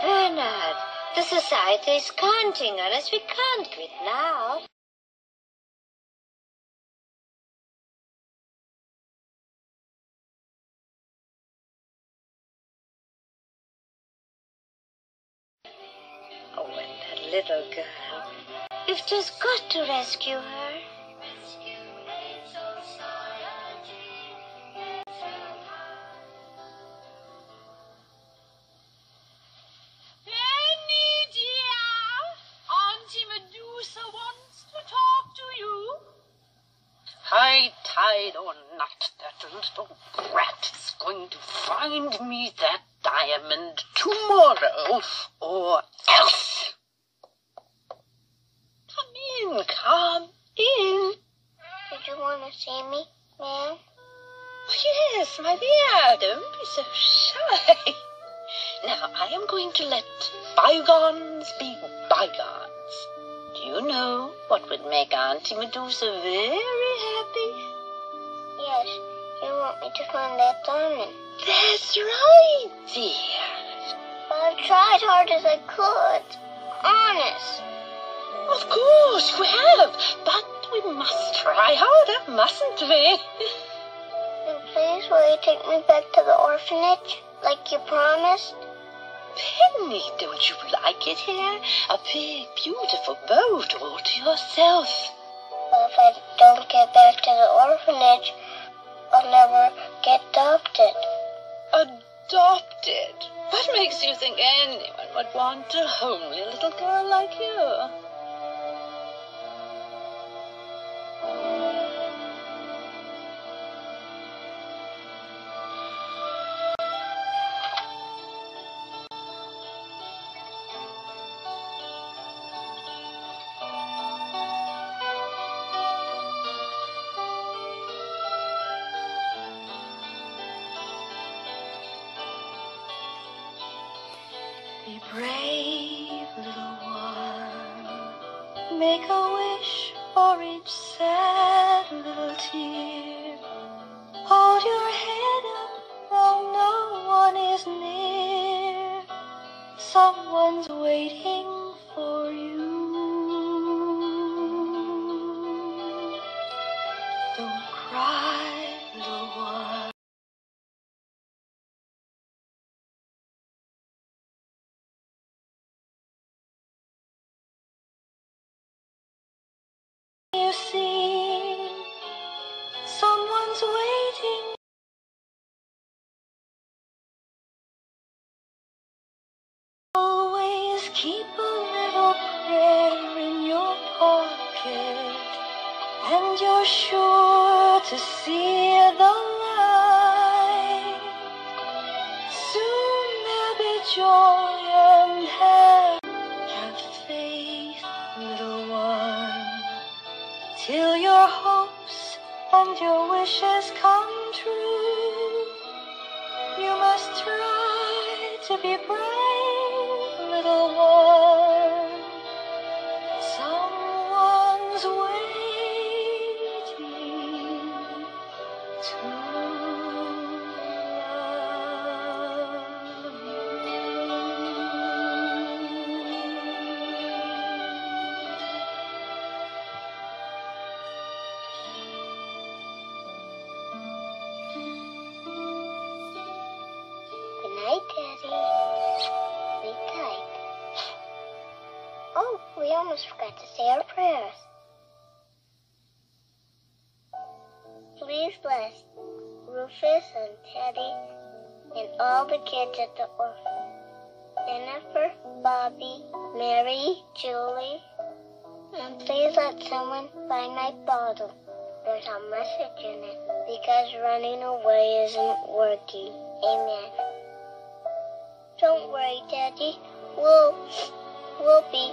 Bernard, the society is counting on us. We can't quit now. Oh, and that little girl. We've just got to rescue her. Or not, that little brat is going to find me that diamond tomorrow, or else. Come in, come in. Did you want to see me, ma'am? Oh, yes, my dear, don't be so shy. Now, I am going to let bygones be bygones. Do you know what would make Auntie Medusa very happy? Yes. You want me to find that diamond? That's right, dear. I've tried hard as I could. Honest. Of course we have, but we must try harder, mustn't we? Then please will you take me back to the orphanage like you promised? Penny, don't you like it here? A big, beautiful boat all to yourself. Well, if I don't get back to the orphanage, I'll never get adopted. Adopted? What makes you think anyone would want a homely little girl like you? Be brave, little one. Make a wish for each sad little tear. Hold your head up while no one is near. Someone's waiting for you. You see, someone's waiting. Always keep a little prayer in your pocket, and you're sure to see the light. Soon there'll be joy and have, till your hopes and your wishes come true. You must try to be brave, we almost forgot to say our prayers. Please bless Rufus and Teddy and all the kids at the orphanage. Jennifer, Bobby, Mary, Julie, and please let someone find my bottle. There's a message in it because running away isn't working. Amen. Don't worry, Daddy. We'll we'll be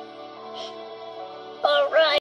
all right.